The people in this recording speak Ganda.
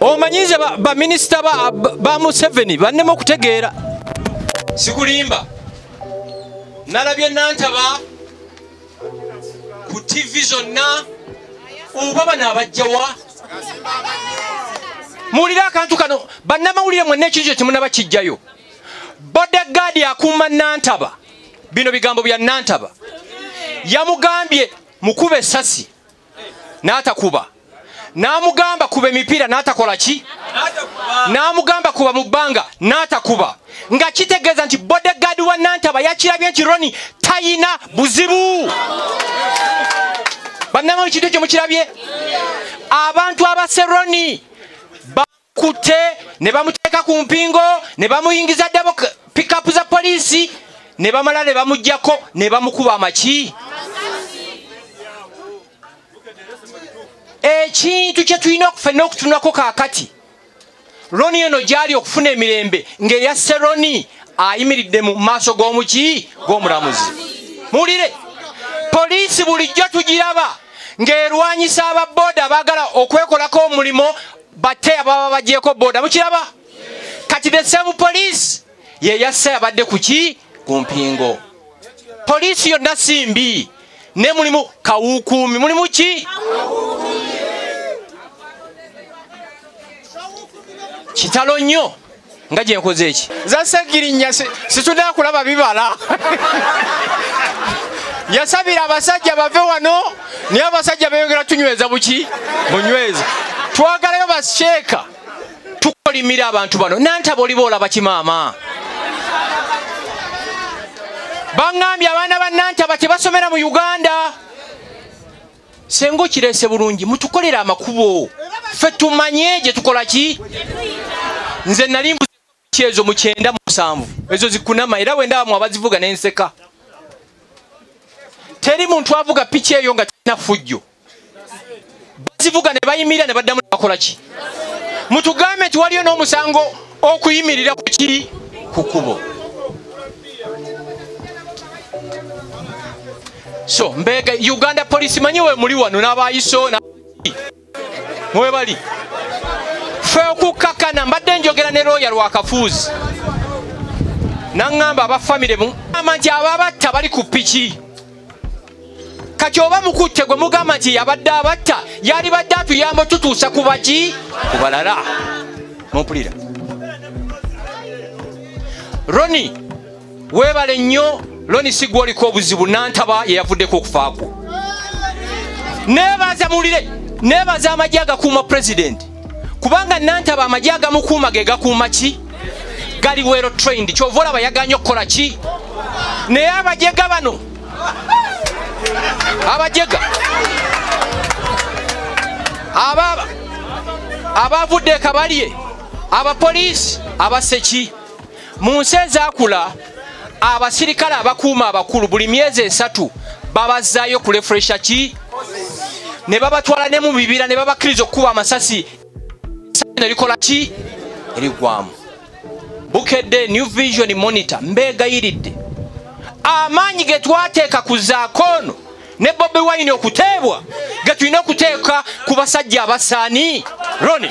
omanyize baminisita ba, ba, ba museveni bannema okutegeera. Sikulimba. Nalabye nantaba ku tv zonna. Oba bano abajjawa muwulire akantu kano bannamawulire mwenna ekintu kyo temunaba kijjayo bodegaadi akuuma nantaba. Bino bigambo bya nantaba. Yamugambye mukuba essasi. N'atakuba n'amugamba kuba emipiira n'atakola ki? N'amugamba kuba mu bbanga n'atakuba. Nga kitegeeza nti bodegaadi wa nantaba yakirabye nti roni tayina buzibu. Bannama ekintu ekyo mukirabye? Abantu abase roni bakutte ne bamuteeka ku mpingo ne bamuyingiza ddabo pikapu za poliisi ne bamala ne bamugjako ne bamukuba amaki ekintu kyetulina okufenna okutunako kakati roni eno gyali okufuna emirembe ng'eyasse roni ayimiridde mu maaso g'omuki g'omulamuzi. Muwulire poliisi bulijjo tugiraba ng'erwanyisa ababooda baagala okwekolako omulimo batte ababa bagyeko booda mukiraba? Kati the same poliisi yeyasse abadde ku ki? Ku mpingo. Poliisi yonna simbi ne mulimu kawukuumi mulimu ki kitalo nnyo nga gyenkoze eki zasegirinnya situna kulaba bibala. Yasabira abasajja bave wano naye abasajja beyongera tunyweza buki? Munyweza twagalayo basheeka tukolimira abantu bano. Nantaba oliba olaba kimaama. Baŋŋambye abaana ba nantaba tebasomera mu uganda. Senga okireese bulungi mutukolere amakubo. Ffe tumanye gye tukola ki nze nali mbuki ezo mu kyenda mu musanvu. Ezo zikunama era wendabamu abazivuga nenseka teri muntu avuga piki eyo nga talina fujjo. Bazivuga ne bayimirira ne baddamu ne bakola ki? Mutugambe nti waliyo n'omusango okuyimirira ku ki? Ku kubo so mbega uganda police manyi we muli wano n'abayiso mwe bali. Fe okukkakana mbadde njogera ne looya lwakafuuzi naŋŋamba abafamire mu ama nti ababatta bali ku piki kati oba mukutte gwe mugamba nti yabadde abatta yali badde atuyamba tutuusa ku baki? Ku balala. Mumpulira. Roni weebale nnyo. Roni si gwe oliko obuzibu nantaba yeyavuddeko okufaako nebaza muwulire nebaza amagye agakuuma pulezidenti kubanga nantaba amagye agamukuuma ge gakuuma ki? Gali wero trained. Kyova olaba yaganye okukola ki? Naye abajega bano abajega ababa abavudde ekabalye abapoliisi abaseki mu nsi ezakula abasirikale abakuuma abakulu buli myezi esatu babazaayo kulefuresha ki? Ne babatwala ne mu bibira ne babakkiriza okukuba amasasi nelikola ki? Erigwamu. Bukedde new vision monitor mbeegayiridde. Amaanyi ge twateeka ku zaakono ne bobi wine okuteebwa ge tulina okuteeka ku basajja abasaani. Roni